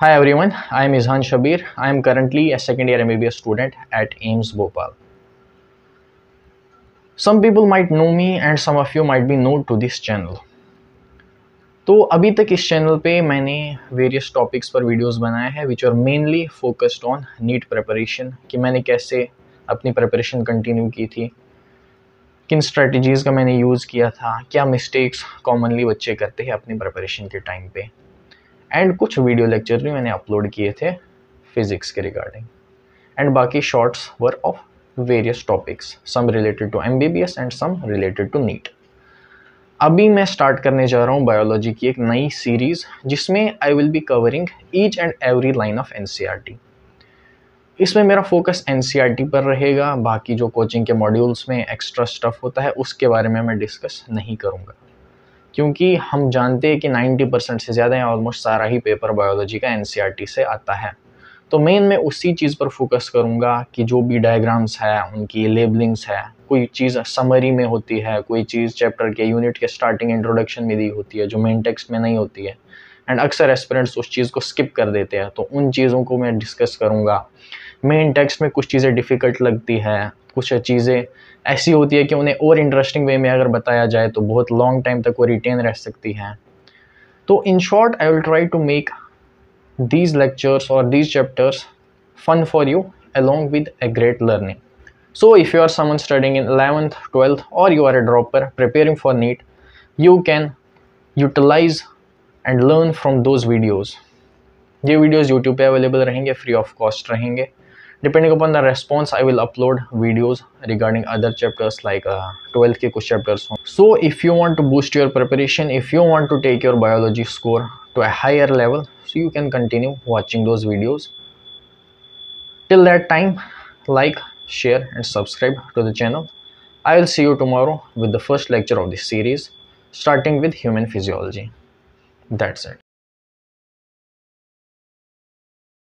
Hi everyone, I am Izhan Shabir. I am currently a second year MBBS student at AIMS Bhopal. Some people might know me and some of you might be new to this channel. तो अभी तक इस channel पे मैंने various topics पर videos बनाए हैं which are mainly focused on NEET preparation कि मैंने कैसे अपनी प्रिपरेशन कंटिन्यू की थी किन स्ट्रेटजीज़ का मैंने यूज़ किया था क्या मिस्टेक्स कॉमनली बच्चे करते हैं अपनी प्रिपरेशन के टाइम पे एंड कुछ वीडियो लेक्चर भी मैंने अपलोड किए थे फिज़िक्स के रिगार्डिंग एंड बाकी shorts were of various topics some related to MBBS and some related to NEET अभी मैं स्टार्ट करने जा रहा हूँ बायोलॉजी की एक नई सीरीज़ जिसमें I will be covering each and every line of N इसमें मेरा फोकस एन पर रहेगा, बाकी जो कोचिंग के मॉड्यूल्स में एक्स्ट्रा स्टफ़ होता है, उसके बारे में मैं डिस्कस नहीं करूँगा। क्योंकि हम जानते हैं कि 90 परसेंट से ज़्यादा या ऑलमोस्ट सारा ही पेपर बायोलॉजी का एन से आता है। तो मेन मैं उसी चीज़ पर फोकस करूँगा कि जो भी डायग्राम्स है, उनकी लेबलिंग्स है, कोई चीज़ समरी में होती है, कोई चीज़ चैप्टर के यूनिट के स्टार्टिंग इंट्रोडक्शन में दी होती है, जो मेन टेक्स्ट में नहीं होती है। एंड अक्सर एस्पिरेंट्स उस चीज़ को स्किप कर देते हैं तो उन चीज़ों को मैं डिस्कस करूँगा। मेन टेक्स्ट में कुछ चीज़ें डिफ़िकल्ट लगती है कुछ चीज़ें ऐसी होती है कि उन्हें और इंटरेस्टिंग वे में अगर बताया जाए तो बहुत लॉन्ग टाइम तक वो रिटेन रह सकती हैं। तो in short I will try to make these lectures और these chapters fun for you along with a great learning so if you are someone studying in eleventh twelfth और you are a dropper preparing for NEET you can utilize and learn from those videos ये videos YouTube पर available रहेंगे free of cost रहेंगे। Depending upon the response i will upload videos regarding other chapters like uh, 12th ke chapters. So if you want to boost your preparation if you want to take your biology score to a higher level so you can continue watching those videos. Till that time like share and subscribe to the channel. I will see you tomorrow with the first lecture of this series starting with human physiology. That's it